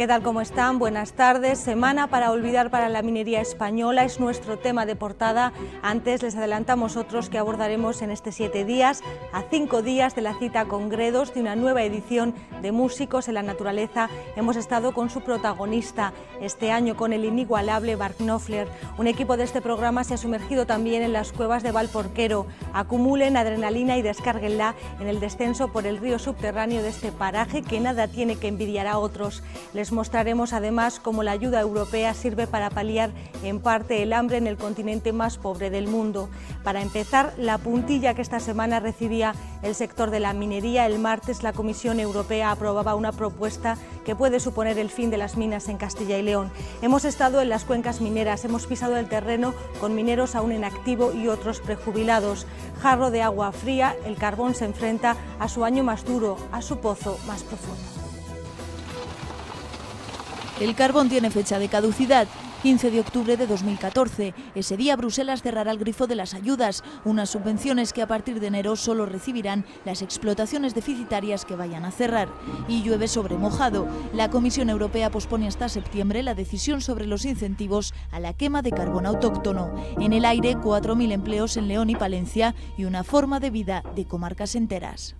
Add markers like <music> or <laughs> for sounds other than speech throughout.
¿Qué tal? ¿Cómo están? Buenas tardes. Semana para olvidar para la minería española es nuestro tema de portada. Antes les adelantamos otros que abordaremos en este siete días, a cinco días de la cita con Gredos, de una nueva edición de Músicos en la Naturaleza. Hemos estado con su protagonista este año, con el inigualable Bart Knopfler. Un equipo de este programa se ha sumergido también en las cuevas de Valporquero. Acumulen adrenalina y descárguenla en el descenso por el río subterráneo de este paraje que nada tiene que envidiar a otros. Les mostraremos además cómo la ayuda europea sirve para paliar en parte el hambre en el continente más pobre del mundo. Para empezar, la puntilla que esta semana recibía el sector de la minería. El martes la Comisión Europea aprobaba una propuesta que puede suponer el fin de las minas en Castilla y León. Hemos estado en las cuencas mineras, hemos pisado el terreno con mineros aún en activo y otros prejubilados. Jarro de agua fría, el carbón se enfrenta a su año más duro, a su pozo más profundo. El carbón tiene fecha de caducidad. 15 de octubre de 2014. Ese día Bruselas cerrará el grifo de las ayudas, unas subvenciones que a partir de enero solo recibirán las explotaciones deficitarias que vayan a cerrar. Y llueve sobre mojado. La Comisión Europea pospone hasta septiembre la decisión sobre los incentivos a la quema de carbón autóctono. En el aire, 4.000 empleos en León y Palencia y una forma de vida de comarcas enteras.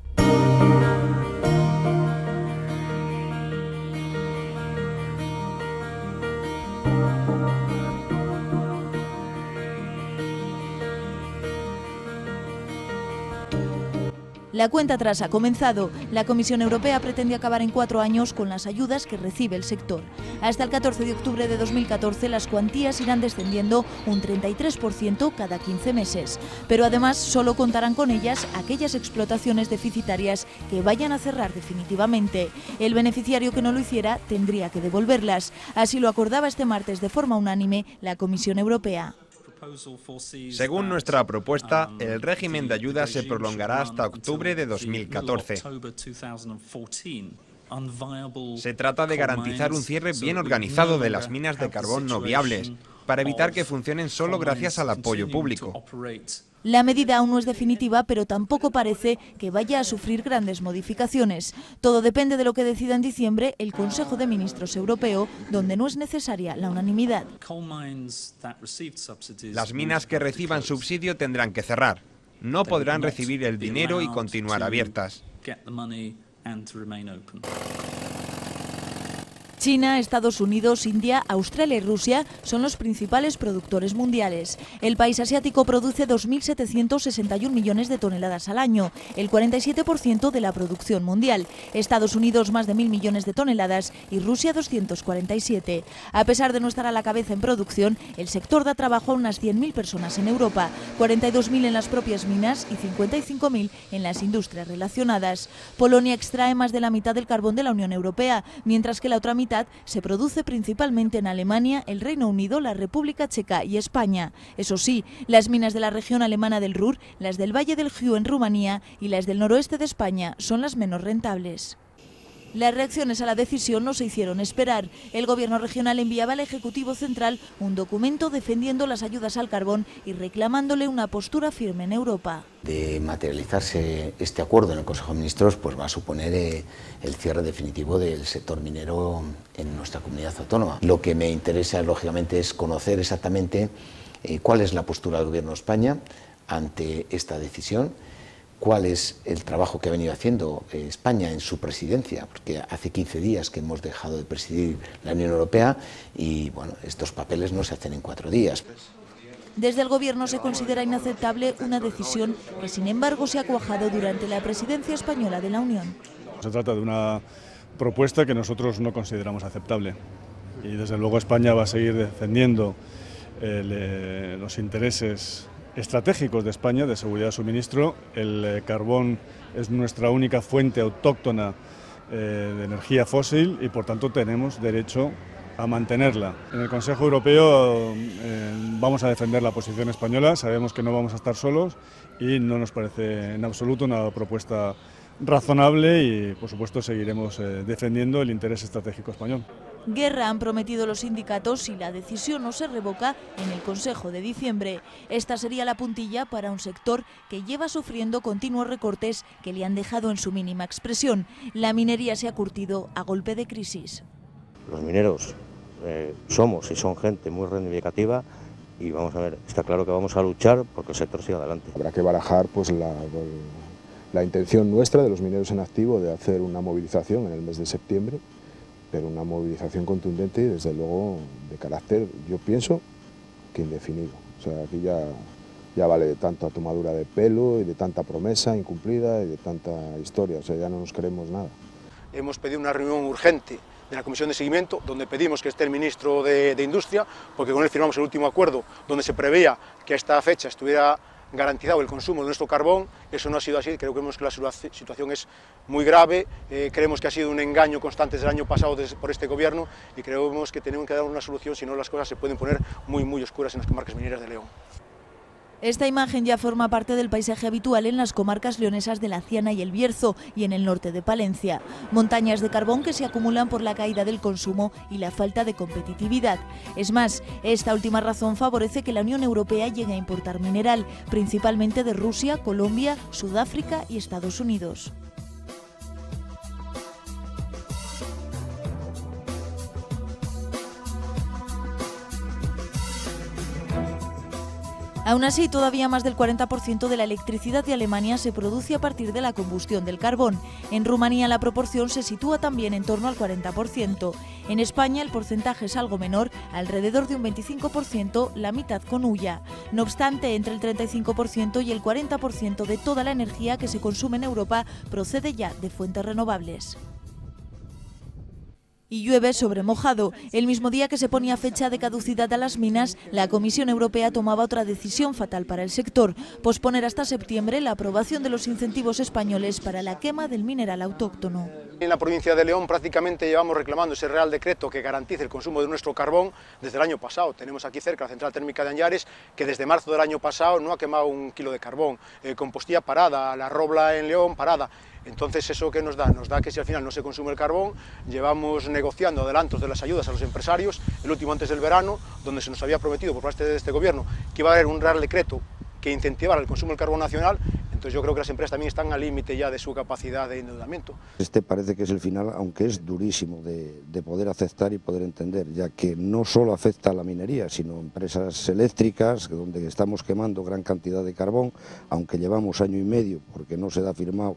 La cuenta atrás ha comenzado. La Comisión Europea pretende acabar en cuatro años con las ayudas que recibe el sector. Hasta el 14 de octubre de 2014 las cuantías irán descendiendo un 33% cada 15 meses. Pero además solo contarán con ellas aquellas explotaciones deficitarias que vayan a cerrar definitivamente. El beneficiario que no lo hiciera tendría que devolverlas. Así lo acordaba este martes de forma unánime la Comisión Europea. Según nuestra propuesta, el régimen de ayuda se prolongará hasta octubre de 2014. Se trata de garantizar un cierre bien organizado de las minas de carbón no viables, para evitar que funcionen solo gracias al apoyo público. La medida aún no es definitiva, pero tampoco parece que vaya a sufrir grandes modificaciones. Todo depende de lo que decida en diciembre el Consejo de Ministros Europeo, donde no es necesaria la unanimidad. Las minas que reciban subsidio tendrán que cerrar. No podrán recibir el dinero y continuar abiertas. China, Estados Unidos, India, Australia y Rusia son los principales productores mundiales. El país asiático produce 2.761 millones de toneladas al año, el 47% de la producción mundial. Estados Unidos más de 1.000 millones de toneladas y Rusia 247. A pesar de no estar a la cabeza en producción, el sector da trabajo a unas 100.000 personas en Europa, 42.000 en las propias minas y 55.000 en las industrias relacionadas. Polonia extrae más de la mitad del carbón de la Unión Europea, mientras que la otra mitad se produce principalmente en Alemania, el Reino Unido, la República Checa y España. Eso sí, las minas de la región alemana del Ruhr, las del Valle del Jiu en Rumanía y las del noroeste de España son las menos rentables. Las reacciones a la decisión no se hicieron esperar. El Gobierno regional enviaba al Ejecutivo Central un documento defendiendo las ayudas al carbón y reclamándole una postura firme en Europa. De materializarse este acuerdo en el Consejo de Ministros, pues va a suponer eh, el cierre definitivo del sector minero en nuestra comunidad autónoma. Lo que me interesa, lógicamente, es conocer exactamente eh, cuál es la postura del Gobierno de España ante esta decisión cuál es el trabajo que ha venido haciendo eh, España en su presidencia, porque hace 15 días que hemos dejado de presidir la Unión Europea y bueno, estos papeles no se hacen en cuatro días. Desde el Gobierno se considera inaceptable una decisión que, sin embargo, se ha cuajado durante la presidencia española de la Unión. Se trata de una propuesta que nosotros no consideramos aceptable y, desde luego, España va a seguir defendiendo eh, los intereses estratégicos de España de seguridad de suministro. El eh, carbón es nuestra única fuente autóctona eh, de energía fósil y por tanto tenemos derecho a mantenerla. En el Consejo Europeo eh, vamos a defender la posición española, sabemos que no vamos a estar solos y no nos parece en absoluto una propuesta razonable y por supuesto seguiremos defendiendo el interés estratégico español. Guerra han prometido los sindicatos si la decisión no se revoca en el Consejo de diciembre. Esta sería la puntilla para un sector que lleva sufriendo continuos recortes que le han dejado en su mínima expresión. La minería se ha curtido a golpe de crisis. los mineros eh, somos y son gente muy reivindicativa y vamos a ver, está claro que vamos a luchar porque el sector siga adelante. Habrá que barajar pues la, la intención nuestra de los mineros en activo de hacer una movilización en el mes de septiembre, pero una movilización contundente y desde luego de carácter, yo pienso, que indefinido. O sea, aquí ya, ya vale de tanta tomadura de pelo y de tanta promesa incumplida y de tanta historia, o sea, ya no nos queremos nada. Hemos pedido una reunión urgente de la Comisión de Seguimiento, donde pedimos que esté el ministro de, de, Industria, porque con él firmamos el último acuerdo donde se preveía que a esta fecha estuviera garantizado el consumo de nuestro carbón, eso no ha sido así, creo que vemos que la situación es muy grave, eh, creemos que ha sido un engaño constante desde el año pasado por este gobierno y creemos que tenemos que dar una solución, si no las cosas se pueden poner muy, muy oscuras en las comarcas mineras de León. Esta imagen ya forma parte del paisaje habitual en las comarcas leonesas de la Ciana y el Bierzo y en el norte de Palencia. Montañas de carbón que se acumulan por la caída del consumo y la falta de competitividad. Es más, esta última razón favorece que la Unión Europea llegue a importar mineral, principalmente de Rusia, Colombia, Sudáfrica y Estados Unidos. Aún así, todavía más del 40% de la electricidad de Alemania se produce a partir de la combustión del carbón. En Rumanía la proporción se sitúa también en torno al 40%. En España el porcentaje es algo menor, alrededor de un 25%, la mitad con hulla. No obstante, entre el 35% y el 40% de toda la energía que se consume en Europa procede ya de fuentes renovables y llueve sobre mojado. El mismo día que se ponía fecha de caducidad a las minas, la Comisión Europea tomaba otra decisión fatal para el sector, posponer hasta septiembre la aprobación de los incentivos españoles para la quema del mineral autóctono. En la provincia de León prácticamente llevamos reclamando ese Real Decreto que garantice el consumo de nuestro carbón desde el año pasado. Tenemos aquí cerca la central térmica de Añares que desde marzo del año pasado no ha quemado un kilo de carbón. Eh, compostilla parada, la robla en León parada. Entonces, ¿eso qué nos da? Nos da que si al final no se consume el carbón, llevamos negociando adelantos de las ayudas a los empresarios, el último antes del verano, donde se nos había prometido por parte de este gobierno que iba a haber un real decreto que incentivara el consumo del carbón nacional entonces yo creo que las empresas también están al límite ya de su capacidad de endeudamiento. Este parece que es el final, aunque es durísimo de, poder aceptar y poder entender, ya que no solo afecta a la minería, sino empresas eléctricas, donde estamos quemando gran cantidad de carbón, aunque llevamos año y medio porque no se ha firmado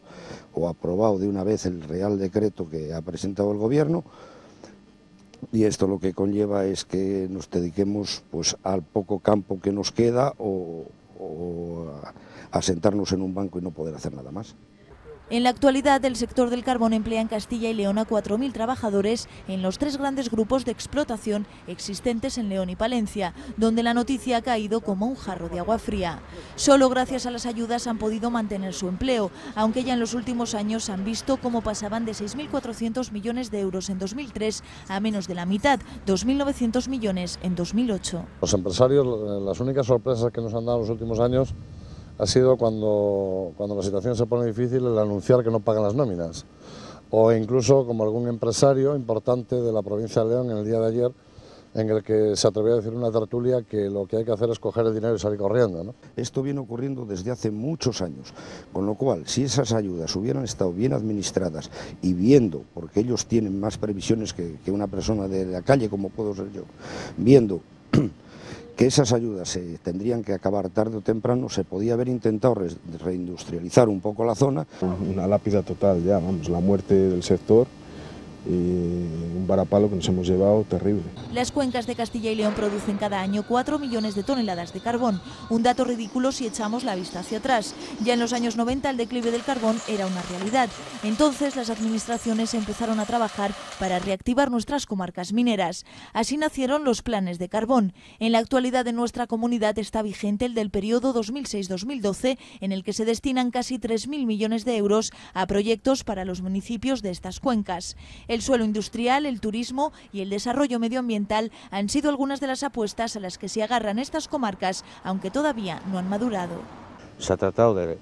o aprobado de una vez el Real Decreto que ha presentado el Gobierno, y esto lo que conlleva es que nos dediquemos pues al poco campo que nos queda o, o a sentarnos en un banco y no poder hacer nada más. En la actualidad, el sector del carbón emplea en Castilla y León a 4.000 trabajadores en los tres grandes grupos de explotación existentes en León y Palencia, donde la noticia ha caído como un jarro de agua fría. Solo gracias a las ayudas han podido mantener su empleo, aunque ya en los últimos años han visto cómo pasaban de 6.400 millones de euros en 2003 a menos de la mitad, 2.900 millones en 2008. Los empresarios, las únicas sorpresas que nos han dado en los últimos años ha sido cuando, cuando la situación se pone difícil el anunciar que no pagan las nóminas. O incluso como algún empresario importante de la provincia de León en el día de ayer, en el que se atrevió a decir una tertulia que lo que hay que hacer es coger el dinero y salir corriendo. Esto viene ocurriendo desde hace muchos años, con lo cual, si esas ayudas hubieran estado bien administradas y viendo, porque ellos tienen más previsiones que, que una persona de la calle como puedo ser yo, viendo que esas ayudas se tendrían que acabar tarde o temprano, se podía haber intentado reindustrializar un poco la zona. Una lápida total ya, vamos, la muerte del sector un varapalo que nos hemos llevado terrible. Las cuencas de Castilla y León producen cada año 4 millones de toneladas de carbón, un dato ridículo si echamos la vista hacia atrás. Ya en los años 90 el declive del carbón era una realidad. Entonces las administraciones empezaron a trabajar para reactivar nuestras comarcas mineras. Así nacieron los planes de carbón. En la actualidad en nuestra comunidad está vigente el del periodo 2006-2012 en el que se destinan casi 3.000 millones de euros a proyectos para los municipios de estas cuencas. El suelo industrial, el turismo y el desarrollo medioambiental han sido algunas de las apuestas a las que se agarran estas comarcas, aunque todavía no han madurado. Se ha tratado de,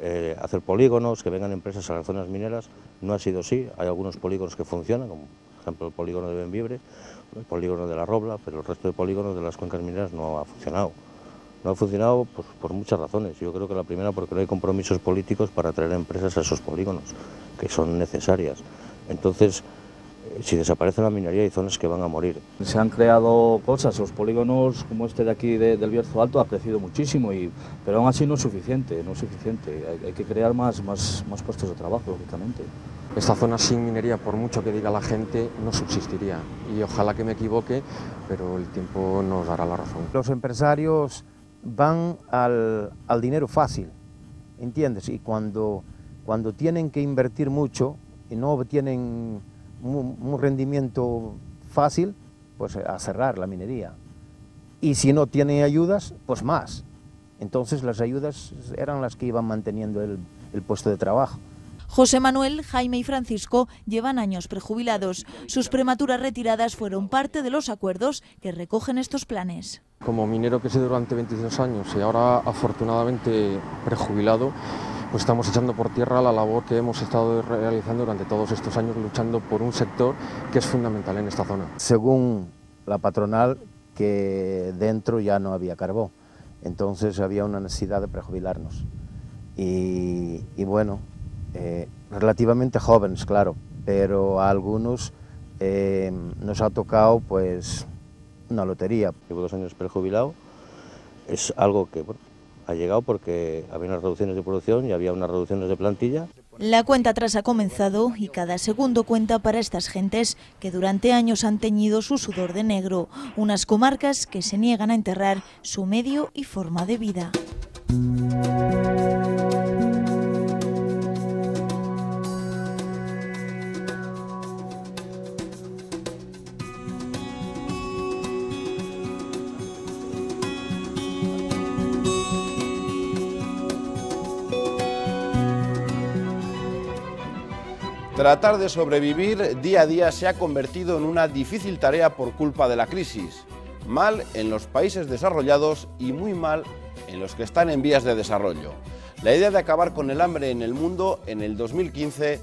eh, hacer polígonos, que vengan empresas a las zonas mineras, no ha sido así, hay algunos polígonos que funcionan, como por ejemplo el polígono de Benvibre, el polígono de La Robla, pero el resto de polígonos de las cuencas mineras no ha funcionado. No ha funcionado pues, por muchas razones. Yo creo que la primera porque no hay compromisos políticos para traer empresas a esos polígonos, que son necesarias. Entonces, si desaparece la minería hay zonas que van a morir. Se han creado cosas, los polígonos como este de aquí del Bierzo Alto ha crecido muchísimo, y, pero aún así no es suficiente, no es suficiente. Hay, hay que crear más, más, más puestos de trabajo, lógicamente. Esta zona sin minería, por mucho que diga la gente, no subsistiría. Y ojalá que me equivoque, pero el tiempo nos dará la razón. Los empresarios van al, al dinero fácil, ¿entiendes? Y cuando, cuando tienen que invertir mucho y no tienen un, un rendimiento fácil, pues a cerrar la minería. Y si no tienen ayudas, pues más. Entonces las ayudas eran las que iban manteniendo el, el puesto de trabajo. José Manuel, Jaime y Francisco llevan años prejubilados. Sus prematuras retiradas fueron parte de los acuerdos que recogen estos planes. Como minero que he sido durante 22 años y ahora afortunadamente prejubilado, pues estamos echando por tierra la labor que hemos estado realizando durante todos estos años luchando por un sector que es fundamental en esta zona. Según la patronal, que dentro ya no había carbón, entonces había una necesidad de prejubilarnos. Y, y bueno, eh, relativamente jóvenes, claro, pero a algunos eh, nos ha tocado pues una lotería. Llevo dos años prejubilado, es algo que bueno, ha llegado porque había unas reducciones de producción y había unas reducciones de plantilla. La cuenta atrás ha comenzado y cada segundo cuenta para estas gentes que durante años han teñido su sudor de negro, unas comarcas que se niegan a enterrar su medio y forma de vida. Tratar de sobrevivir día a día se ha convertido en una difícil tarea por culpa de la crisis. Mal en los países desarrollados y muy mal en los que están en vías de desarrollo. La idea de acabar con el hambre en el mundo en el 2015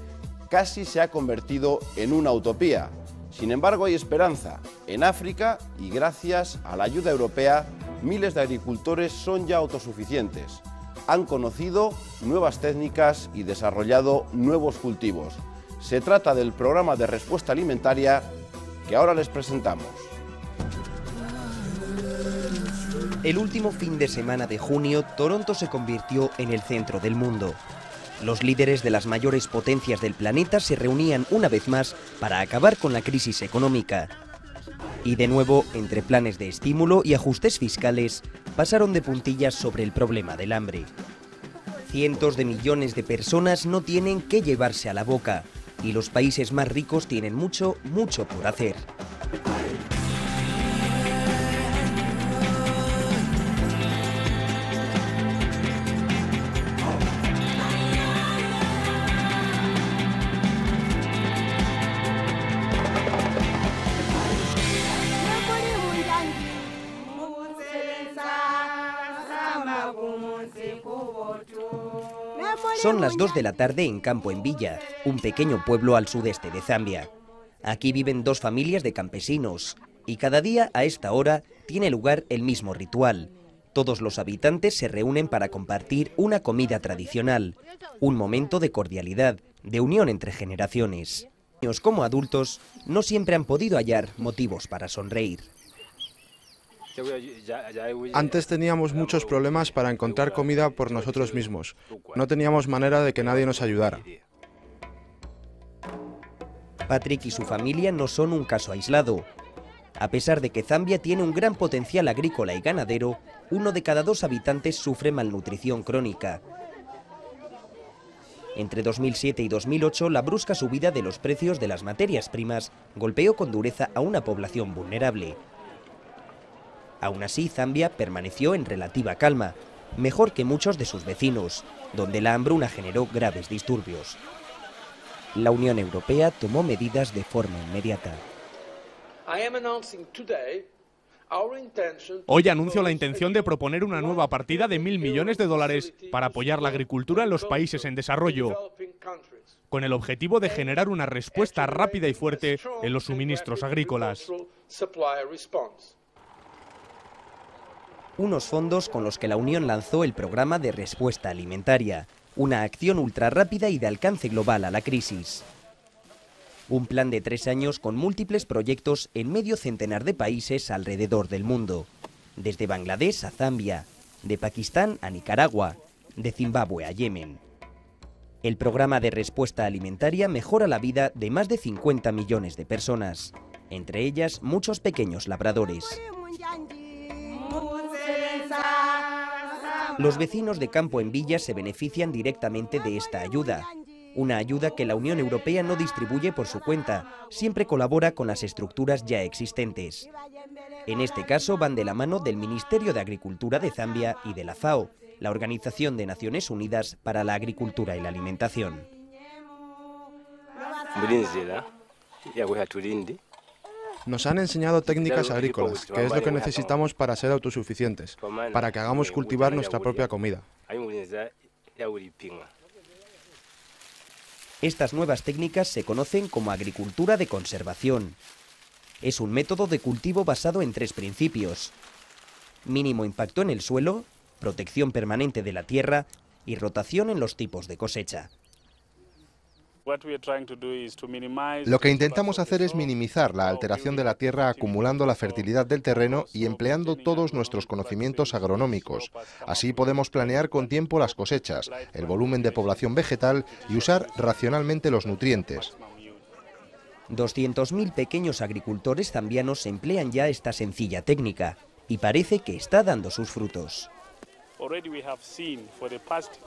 casi se ha convertido en una utopía. Sin embargo, hay esperanza. En África, y gracias a la ayuda europea, miles de agricultores son ya autosuficientes. Han conocido nuevas técnicas y desarrollado nuevos cultivos. Se trata del programa de respuesta alimentaria que ahora les presentamos. El último fin de semana de junio, Toronto se convirtió en el centro del mundo. Los líderes de las mayores potencias del planeta se reunían una vez más para acabar con la crisis económica. Y de nuevo, entre planes de estímulo y ajustes fiscales, pasaron de puntillas sobre el problema del hambre. Cientos de millones de personas no tienen que llevarse a la boca y los países más ricos tienen mucho, mucho por hacer. Son las 2 de la tarde en Campo en Villa, un pequeño pueblo al sudeste de Zambia. Aquí viven dos familias de campesinos y cada día a esta hora tiene lugar el mismo ritual. Todos los habitantes se reúnen para compartir una comida tradicional, un momento de cordialidad, de unión entre generaciones. Niños como adultos no siempre han podido hallar motivos para sonreír. Antes teníamos muchos problemas para encontrar comida por nosotros mismos. No teníamos manera de que nadie nos ayudara. Patrick y su familia no son un caso aislado. A pesar de que Zambia tiene un gran potencial agrícola y ganadero, uno de cada dos habitantes sufre malnutrición crónica. Entre 2007 y 2008, la brusca subida de los precios de las materias primas golpeó con dureza a una población vulnerable. Aún así, Zambia permaneció en relativa calma, mejor que muchos de sus vecinos, donde la hambruna generó graves disturbios. La Unión Europea tomó medidas de forma inmediata. Hoy anuncio la intención de proponer una nueva partida de mil millones de dólares para apoyar la agricultura en los países en desarrollo, con el objetivo de generar una respuesta rápida y fuerte en los suministros agrícolas unos fondos con los que la Unión lanzó el programa de respuesta alimentaria, una acción ultra rápida y de alcance global a la crisis. Un plan de tres años con múltiples proyectos en medio centenar de países alrededor del mundo. Desde Bangladesh a Zambia, de Pakistán a Nicaragua, de Zimbabue a Yemen. El programa de respuesta alimentaria mejora la vida de más de 50 millones de personas, entre ellas muchos pequeños labradores. Los vecinos de campo en Villa se benefician directamente de esta ayuda. Una ayuda que la Unión Europea no distribuye por su cuenta, siempre colabora con las estructuras ya existentes. En este caso van de la mano del Ministerio de Agricultura de Zambia y de la FAO, la Organización de Naciones Unidas para la Agricultura y la Alimentación. Nos han enseñado técnicas agrícolas, que es lo que necesitamos para ser autosuficientes, para que hagamos cultivar nuestra propia comida. Estas nuevas técnicas se conocen como agricultura de conservación. Es un método de cultivo basado en tres principios. Mínimo impacto en el suelo, protección permanente de la tierra y rotación en los tipos de cosecha. Lo que intentamos hacer es minimizar la alteración de la tierra acumulando la fertilidad del terreno y empleando todos nuestros conocimientos agronómicos. Así podemos planear con tiempo las cosechas, el volumen de población vegetal y usar racionalmente los nutrientes. 200.000 pequeños agricultores zambianos emplean ya esta sencilla técnica y parece que está dando sus frutos.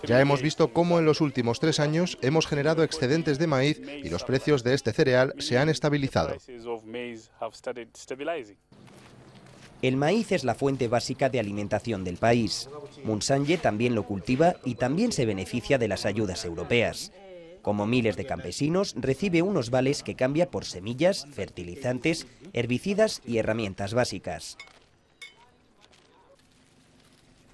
Ya hemos visto cómo en los últimos tres años hemos generado excedentes de maíz y los precios de este cereal se han estabilizado. El maíz es la fuente básica de alimentación del país. Munsanje también lo cultiva y también se beneficia de las ayudas europeas. Como miles de campesinos, recibe unos vales que cambia por semillas, fertilizantes, herbicidas y herramientas básicas.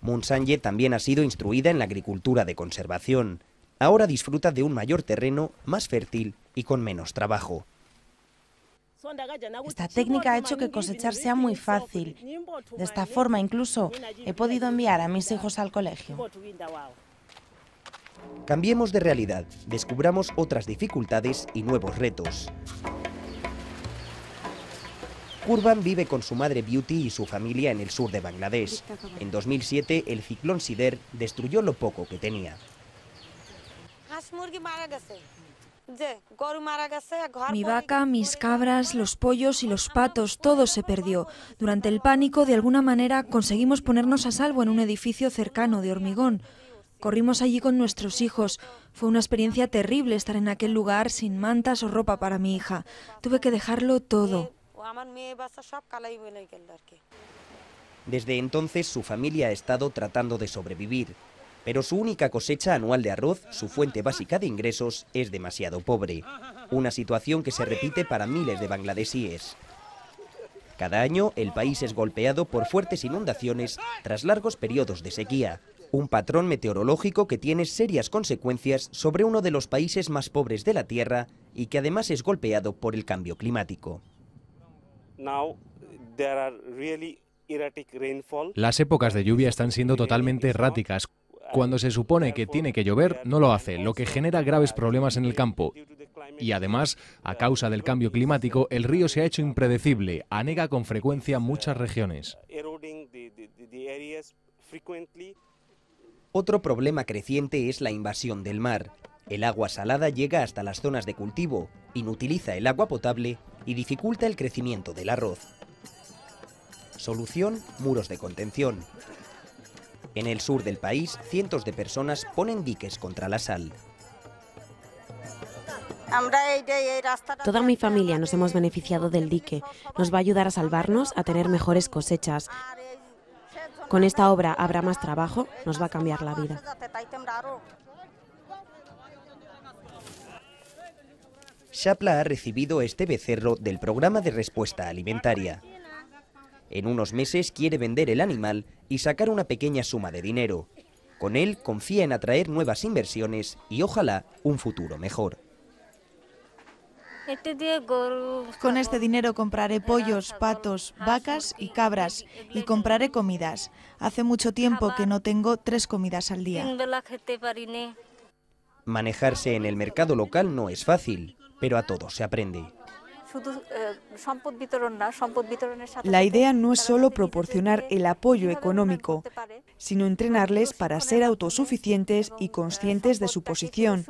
Munsanje también ha sido instruida en la agricultura de conservación. Ahora disfruta de un mayor terreno, más fértil y con menos trabajo. Esta técnica ha hecho que cosechar sea muy fácil. De esta forma incluso he podido enviar a mis hijos al colegio. Cambiemos de realidad, descubramos otras dificultades y nuevos retos. Kurban vive con su madre Beauty y su familia en el sur de Bangladesh. En 2007, el ciclón Sider destruyó lo poco que tenía. Mi vaca, mis cabras, los pollos y los patos, todo se perdió. Durante el pánico, de alguna manera, conseguimos ponernos a salvo en un edificio cercano de hormigón. Corrimos allí con nuestros hijos. Fue una experiencia terrible estar en aquel lugar sin mantas o ropa para mi hija. Tuve que dejarlo todo. Desde entonces su familia ha estado tratando de sobrevivir, pero su única cosecha anual de arroz, su fuente básica de ingresos, es demasiado pobre. Una situación que se repite para miles de bangladesíes. Cada año el país es golpeado por fuertes inundaciones tras largos periodos de sequía, un patrón meteorológico que tiene serias consecuencias sobre uno de los países más pobres de la Tierra y que además es golpeado por el cambio climático. Las épocas de lluvia están siendo totalmente erráticas. Cuando se supone que tiene que llover, no lo hace, lo que genera graves problemas en el campo. Y además, a causa del cambio climático, el río se ha hecho impredecible, anega con frecuencia muchas regiones. Otro problema creciente es la invasión del mar. El agua salada llega hasta las zonas de cultivo, inutiliza el agua potable y dificulta el crecimiento del arroz. Solución, muros de contención. En el sur del país, cientos de personas ponen diques contra la sal. Toda mi familia nos hemos beneficiado del dique. Nos va a ayudar a salvarnos, a tener mejores cosechas. Con esta obra habrá más trabajo, nos va a cambiar la vida. Shapla ha recibido este becerro del programa de respuesta alimentaria. En unos meses quiere vender el animal y sacar una pequeña suma de dinero. Con él confía en atraer nuevas inversiones y ojalá un futuro mejor. Con este dinero compraré pollos, patos, vacas y cabras y compraré comidas. Hace mucho tiempo que no tengo tres comidas al día. Manejarse en el mercado local no es fácil. Pero a todos se aprende. La idea no es solo proporcionar el apoyo económico, sino entrenarles para ser autosuficientes y conscientes de su posición,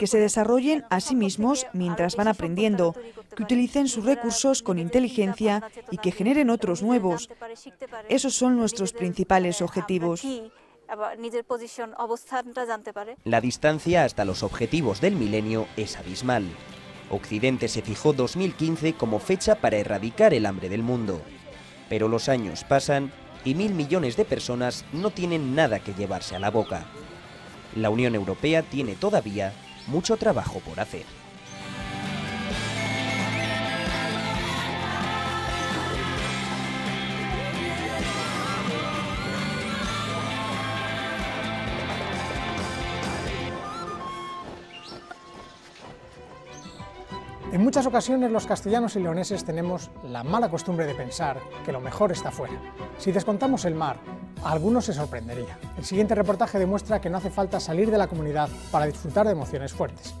que se desarrollen a sí mismos mientras van aprendiendo, que utilicen sus recursos con inteligencia y que generen otros nuevos. Esos son nuestros principales objetivos. La distancia hasta los objetivos del milenio es abismal. Occidente se fijó 2015 como fecha para erradicar el hambre del mundo. Pero los años pasan y mil millones de personas no tienen nada que llevarse a la boca. La Unión Europea tiene todavía mucho trabajo por hacer. En muchas ocasiones los castellanos y leoneses tenemos la mala costumbre de pensar que lo mejor está fuera. Si descontamos el mar, a algunos se sorprendería. El siguiente reportaje demuestra que no hace falta salir de la comunidad para disfrutar de emociones fuertes.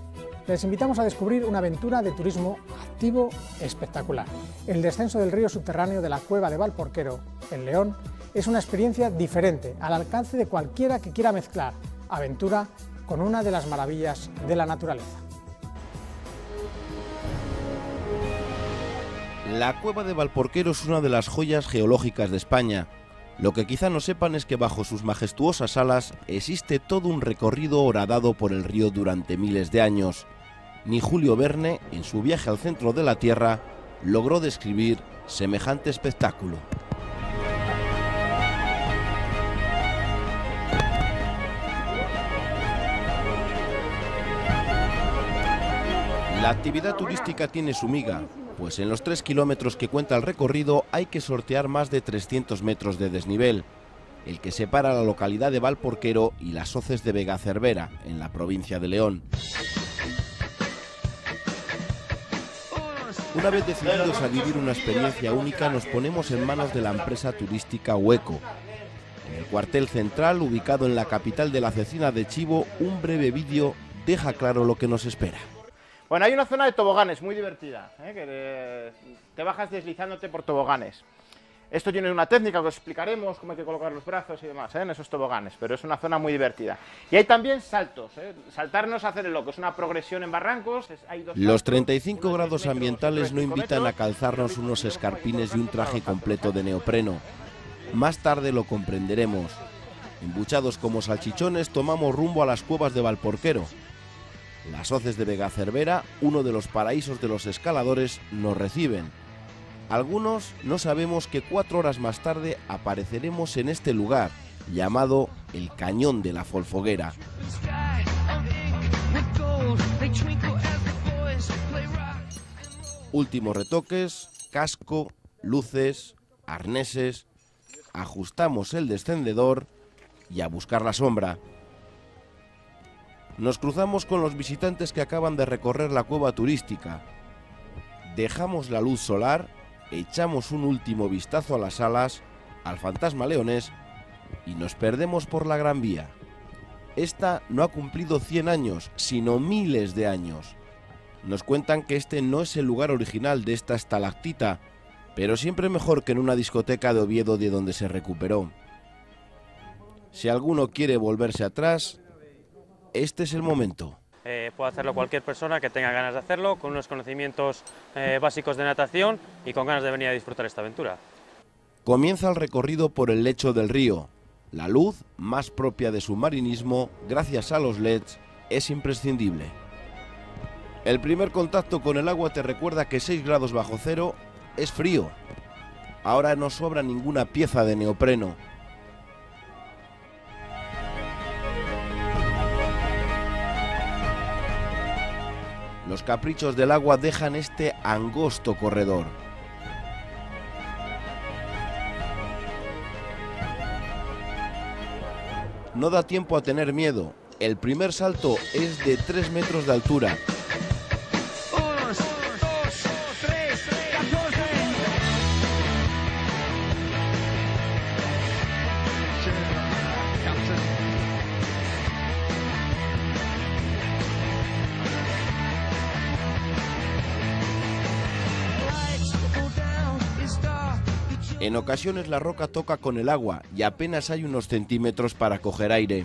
Les invitamos a descubrir una aventura de turismo activo espectacular. El descenso del río subterráneo de la cueva de Valporquero, en León, es una experiencia diferente, al alcance de cualquiera que quiera mezclar aventura con una de las maravillas de la naturaleza. La cueva de Valporquero es una de las joyas geológicas de España. Lo que quizá no sepan es que bajo sus majestuosas alas existe todo un recorrido horadado por el río durante miles de años. Ni Julio Verne, en su viaje al centro de la Tierra, logró describir semejante espectáculo. La actividad turística tiene su miga, pues en los 3 kilómetros que cuenta el recorrido hay que sortear más de 300 metros de desnivel, el que separa la localidad de Valporquero y las hoces de Vega Cervera, en la provincia de León. Una vez decididos a vivir una experiencia única, nos ponemos en manos de la empresa turística Hueco. En el cuartel central, ubicado en la capital de la cecina de Chivo, un breve vídeo deja claro lo que nos espera. Bueno, hay una zona de toboganes muy divertida, ¿eh? que te bajas deslizándote por toboganes. Esto tiene una técnica que os explicaremos, cómo hay que colocar los brazos y demás ¿eh? en esos toboganes, pero es una zona muy divertida. Y hay también saltos, ¿eh? saltarnos a hacer el loco, es una progresión en barrancos. los 35 grados ambientales no invitan a calzarnos unos escarpines y un traje completo de neopreno. Más tarde lo comprenderemos. Embuchados como salchichones, tomamos rumbo a las cuevas de Valporquero, las hoces de Vega Cervera, uno de los paraísos de los escaladores, nos reciben. Algunos no sabemos que cuatro horas más tarde apareceremos en este lugar, llamado el Cañón de la Folfoguera. Últimos retoques, casco, luces, arneses, ajustamos el descendedor y a buscar la sombra. Nos cruzamos con los visitantes que acaban de recorrer la cueva turística. Dejamos la luz solar, echamos un último vistazo a las alas, al fantasma leonés y nos perdemos por la Gran Vía. Esta no ha cumplido 100 años, sino miles de años. Nos cuentan que este no es el lugar original de esta estalactita, pero siempre mejor que en una discoteca de Oviedo de donde se recuperó. Si alguno quiere volverse atrás, este es el momento. Eh, puede hacerlo cualquier persona que tenga ganas de hacerlo, con unos conocimientos eh, básicos de natación y con ganas de venir a disfrutar esta aventura. Comienza el recorrido por el lecho del río. La luz, más propia de submarinismo, gracias a los LEDs, es imprescindible. El primer contacto con el agua te recuerda que 6 grados bajo cero es frío. Ahora no sobra ninguna pieza de neopreno, Los caprichos del agua dejan este angosto corredor. No da tiempo a tener miedo. El primer salto es de 3 metros de altura En ocasiones la roca toca con el agua y apenas hay unos centímetros para coger aire.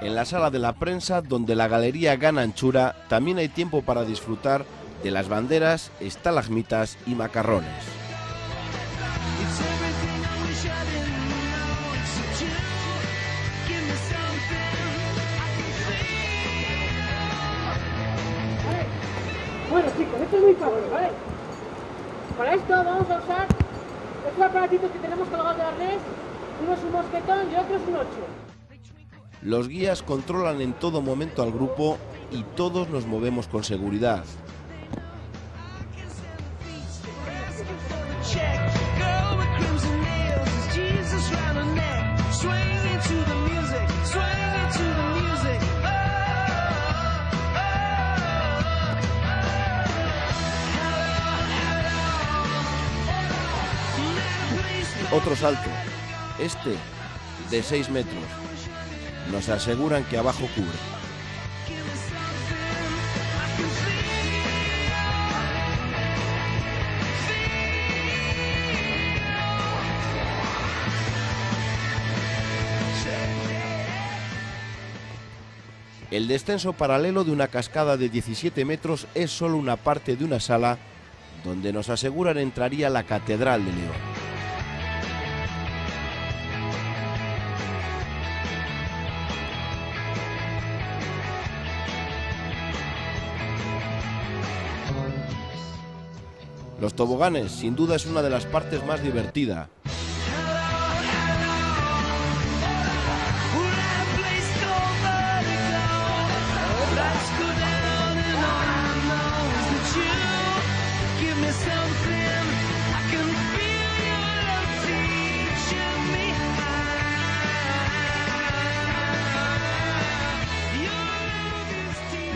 En la sala de la prensa, donde la galería gana anchura, también hay tiempo para disfrutar de las banderas, estalagmitas y macarrones. Bueno chicos, esto es muy fácil, ¿vale? Para esto vamos a usar estos aparatitos que tenemos colgados de arnés, uno es un mosquetón y otro es un 8. Los guías controlan en todo momento al grupo y todos nos movemos con seguridad. Otro salto, este de 6 metros. Nos aseguran que abajo cubre. El descenso paralelo de una cascada de 17 metros es solo una parte de una sala donde nos aseguran entraría la Catedral de León. Los toboganes, sin duda, es una de las partes más divertidas.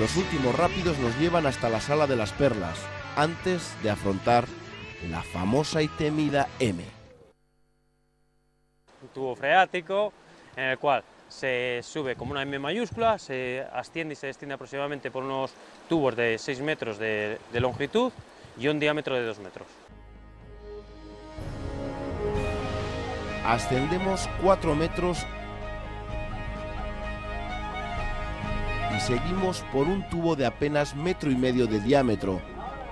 Los últimos rápidos nos llevan hasta la sala de las perlas, antes de afrontar la famosa y temida M. Un tubo freático en el cual se sube como una M mayúscula, se asciende y se desciende aproximadamente por unos tubos de 6 metros de, de longitud y un diámetro de 2 metros. Ascendemos 4 metros seguimos por un tubo de apenas metro y medio de diámetro,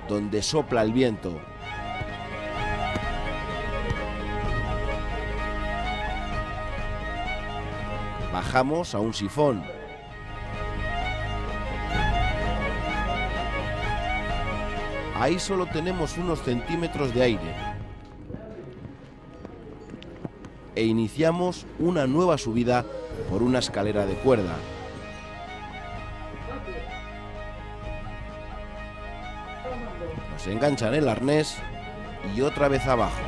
donde sopla el viento. Bajamos a un sifón. Ahí solo tenemos unos centímetros de aire. E iniciamos una nueva subida por una escalera de cuerda. Nos enganchan el arnés y otra vez abajo.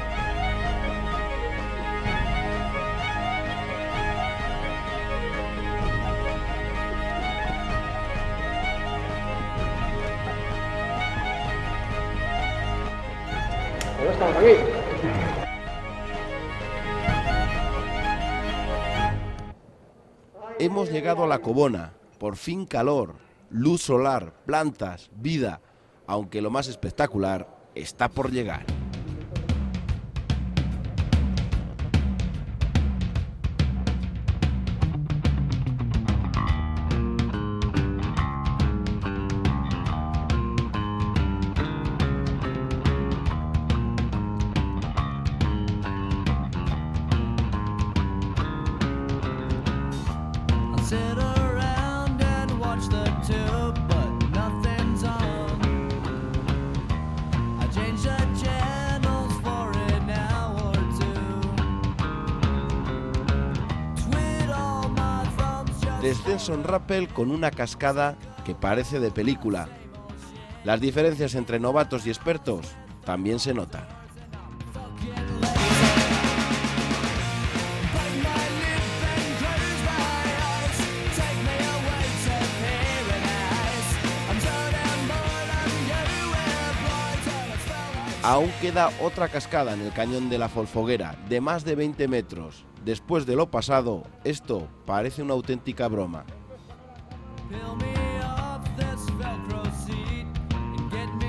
Estamos aquí. Hemos llegado a la Cobona. Por fin calor, luz solar, plantas, vida. Aunque lo más espectacular está por llegar. Rappel con una cascada que parece de película. Las diferencias entre novatos y expertos también se notan. Aún queda otra cascada en el cañón de la Folfoguera, de más de 20 metros. Después de lo pasado, esto parece una auténtica broma.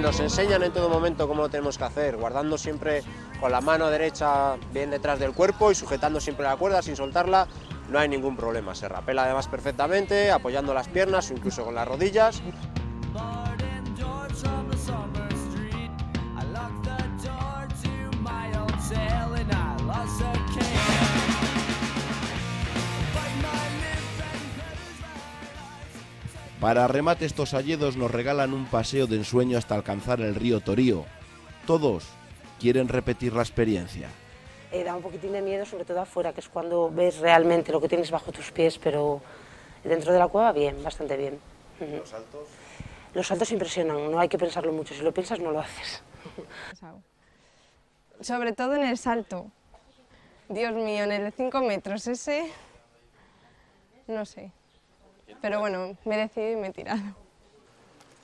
Nos enseñan en todo momento cómo lo tenemos que hacer, guardando siempre con la mano derecha bien detrás del cuerpo y sujetando siempre la cuerda sin soltarla, no hay ningún problema. Se rapela además perfectamente, apoyando las piernas o incluso con las rodillas. Para remate estos alledos nos regalan un paseo de ensueño hasta alcanzar el río Torío. Todos quieren repetir la experiencia. Eh, da un poquitín de miedo, sobre todo afuera, que es cuando ves realmente lo que tienes bajo tus pies, pero dentro de la cueva bien, bastante bien. ¿Los saltos? Los saltos impresionan, no hay que pensarlo mucho, si lo piensas no lo haces. <laughs> Sobre todo en el salto. Dios mío, en el de 5 metros ese, no sé. Pero bueno, me he decidido y me he tirado.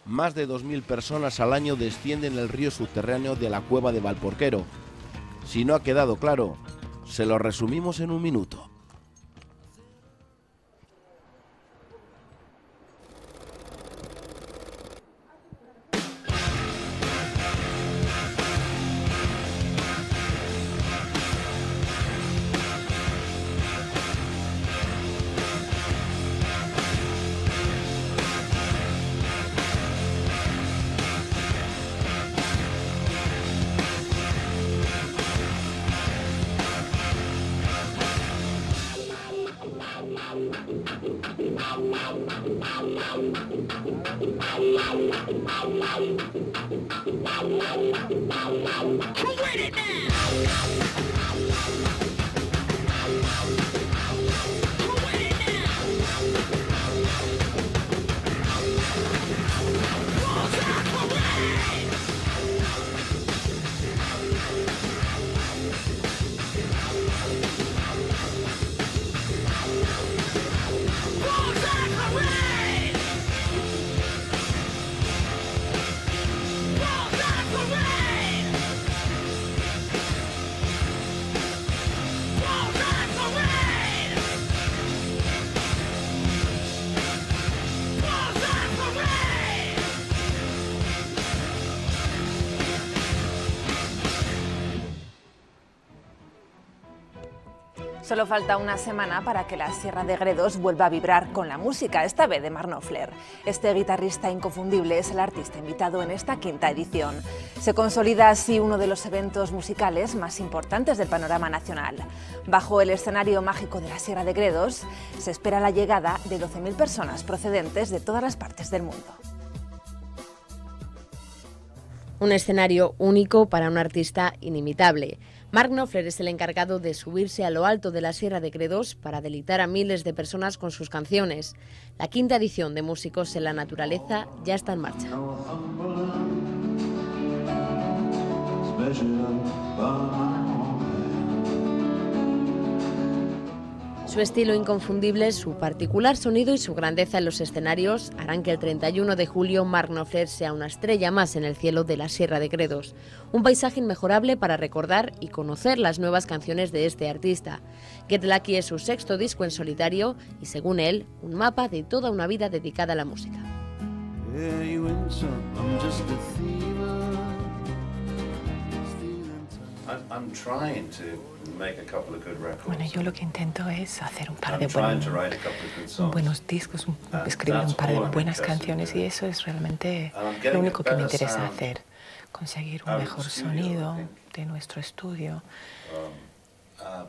Más de 2.000 personas al año descienden el río subterráneo de la cueva de Valporquero. Si no ha quedado claro, se lo resumimos en un minuto. Solo falta una semana para que la Sierra de Gredos vuelva a vibrar con la música, esta vez de Mark Knopfler. Este guitarrista inconfundible es el artista invitado en esta quinta edición. Se consolida así uno de los eventos musicales más importantes del panorama nacional. Bajo el escenario mágico de la Sierra de Gredos se espera la llegada de 12.000 personas procedentes de todas las partes del mundo. Un escenario único para un artista inimitable. Mark Knopfler es el encargado de subirse a lo alto de la Sierra de Gredos para deleitar a miles de personas con sus canciones. La quinta edición de Músicos en la Naturaleza ya está en marcha. Su estilo inconfundible, su particular sonido y su grandeza en los escenarios harán que el 31 de julio Mark Knopfler sea una estrella más en el cielo de la Sierra de Gredos. Un paisaje inmejorable para recordar y conocer las nuevas canciones de este artista. Get Lucky es su sexto disco en solitario y, según él, un mapa de toda una vida dedicada a la música. Bueno, yo lo que intento es hacer un par de I'm trying buen- to write a couple of good songs. buenos discos, un- escribir un par de buenas canciones y eso es realmente lo único que me interesa hacer, conseguir un mejor sonido de nuestro estudio. Um, uh,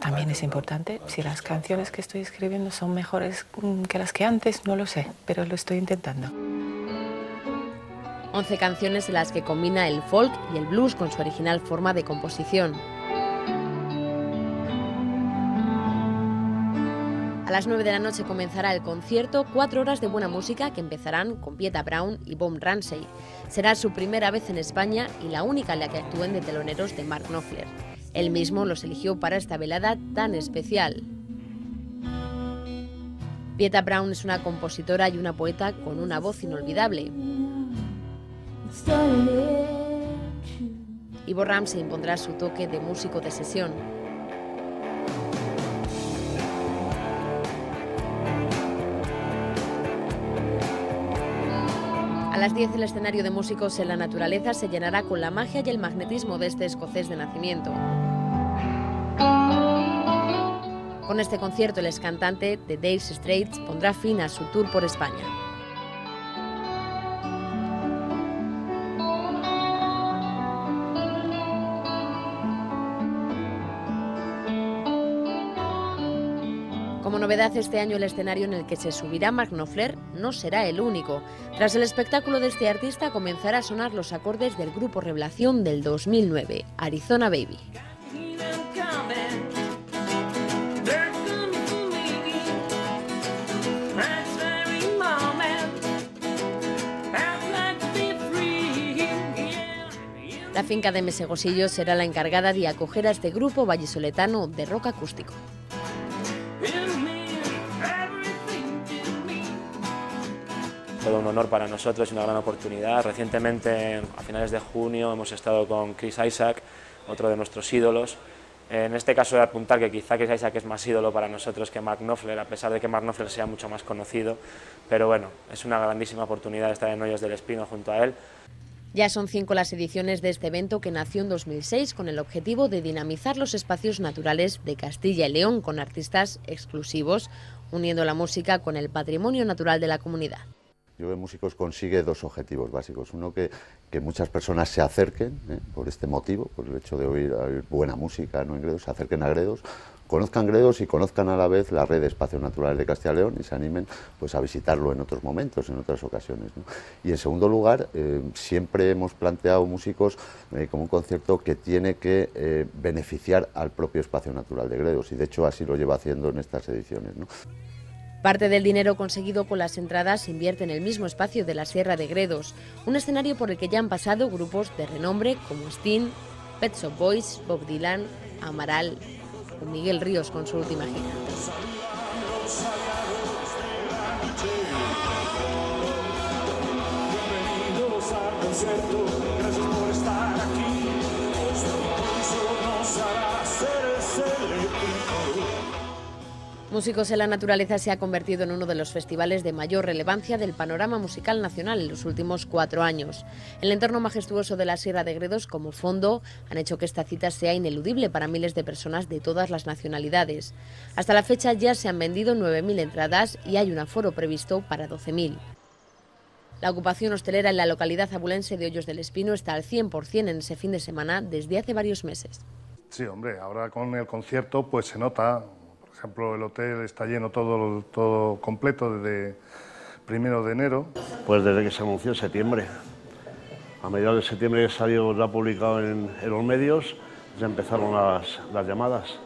También es importante, si las canciones que estoy escribiendo son mejores mm, que las que antes, no lo sé, pero lo estoy intentando. 11 canciones en las que combina el folk y el blues con su original forma de composición. A las 9 de la noche comenzará el concierto, cuatro horas de buena música que empezarán con Pieta Brown y Bob Ramsey. Será su primera vez en España y la única en la que actúen de teloneros de Mark Knopfler. Él mismo los eligió para esta velada tan especial. Pieta Brown es una compositora y una poeta con una voz inolvidable. Ivo Ramsey impondrá su toque de músico de sesión. las 10 el escenario de músicos en la naturaleza se llenará con la magia y el magnetismo de este escocés de nacimiento. Con este concierto el excantante de Dave Straits pondrá fin a su tour por España. Este año el escenario en el que se subirá Knopfler no será el único. Tras el espectáculo de este artista comenzará a sonar los acordes del grupo Revelación del 2009, Arizona Baby. La finca de Mesegosillo será la encargada de acoger a este grupo vallisoletano de rock acústico. Todo un honor para nosotros y una gran oportunidad. Recientemente, a finales de junio, hemos estado con Chris Isaac, otro de nuestros ídolos. En este caso, de apuntar que quizá Chris Isaac es más ídolo para nosotros que Mark Knopfler, a pesar de que Mark Knopfler sea mucho más conocido. Pero bueno, es una grandísima oportunidad estar en Hoyos del Espino junto a él. Ya son cinco las ediciones de este evento que nació en 2006 con el objetivo de dinamizar los espacios naturales de Castilla y León con artistas exclusivos, uniendo la música con el patrimonio natural de la comunidad. Yo de Músicos consigue dos objetivos básicos. Uno, que, que muchas personas se acerquen ¿eh? por este motivo, por el hecho de oír, buena música ¿no? en Gredos, se acerquen a Gredos, conozcan Gredos y conozcan a la vez la red de espacios naturales de Castilla y León y se animen pues, a visitarlo en otros momentos, en otras ocasiones. Y en segundo lugar, eh, siempre hemos planteado Músicos eh, como un concierto que tiene que beneficiar al propio espacio natural de Gredos y de hecho así lo lleva haciendo en estas ediciones. Parte del dinero conseguido con las entradas se invierte en el mismo espacio de la Sierra de Gredos, un escenario por el que ya han pasado grupos de renombre como Steen, Pet Shop Boys, Bob Dylan, Amaral o Miguel Ríos con su última gira. Músicos en la Naturaleza se ha convertido en uno de los festivales de mayor relevancia del panorama musical nacional en los últimos cuatro años. El entorno majestuoso de la Sierra de Gredos como fondo han hecho que esta cita sea ineludible para miles de personas de todas las nacionalidades. Hasta la fecha ya se han vendido 9.000 entradas y hay un aforo previsto para 12.000. La ocupación hostelera en la localidad abulense de Hoyos del Espino está al 100% en ese fin de semana desde hace varios meses. Sí, hombre, ahora con el concierto pues se nota, ejemplo, el hotel está lleno todo, todo completo desde primero de enero. Pues desde que se anunció en septiembre. A mediados de septiembre salió ya publicado en, en los medios, ya empezaron las, las llamadas.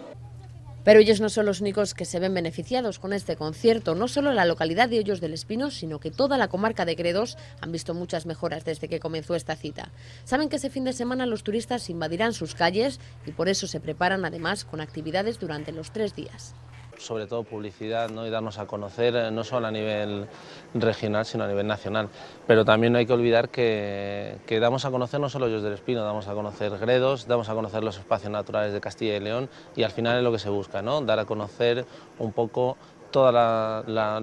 Pero ellos no son los únicos que se ven beneficiados con este concierto. No solo la localidad de Hoyos del Espino, sino que toda la comarca de Gredos han visto muchas mejoras desde que comenzó esta cita. Saben que ese fin de semana los turistas invadirán sus calles y por eso se preparan además con actividades durante los tres días sobre todo publicidad ¿no? y darnos a conocer eh, no solo a nivel regional sino a nivel nacional. Pero también no hay que olvidar que, que damos a conocer no solo Hoyos del Espino, damos a conocer Gredos, damos a conocer los espacios naturales de Castilla y León y al final es lo que se busca, ¿no? dar a conocer un poco todos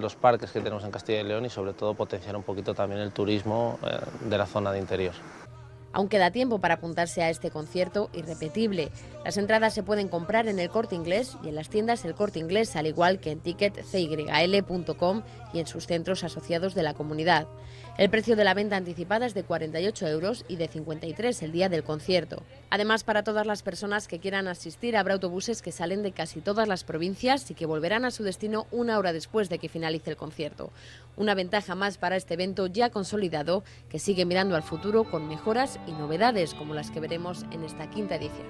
los parques que tenemos en Castilla y León y sobre todo potenciar un poquito también el turismo eh, de la zona de interior. Aún queda tiempo para apuntarse a este concierto irrepetible. Las entradas se pueden comprar en el Corte Inglés y en las tiendas El Corte Inglés, al igual que en ticketcyl.com y en sus centros asociados de la comunidad. El precio de la venta anticipada es de 48 euros y de 53 el día del concierto. Además, para todas las personas que quieran asistir, habrá autobuses que salen de casi todas las provincias y que volverán a su destino una hora después de que finalice el concierto. Una ventaja más para este evento ya consolidado que sigue mirando al futuro con mejoras y novedades como las que veremos en esta quinta edición.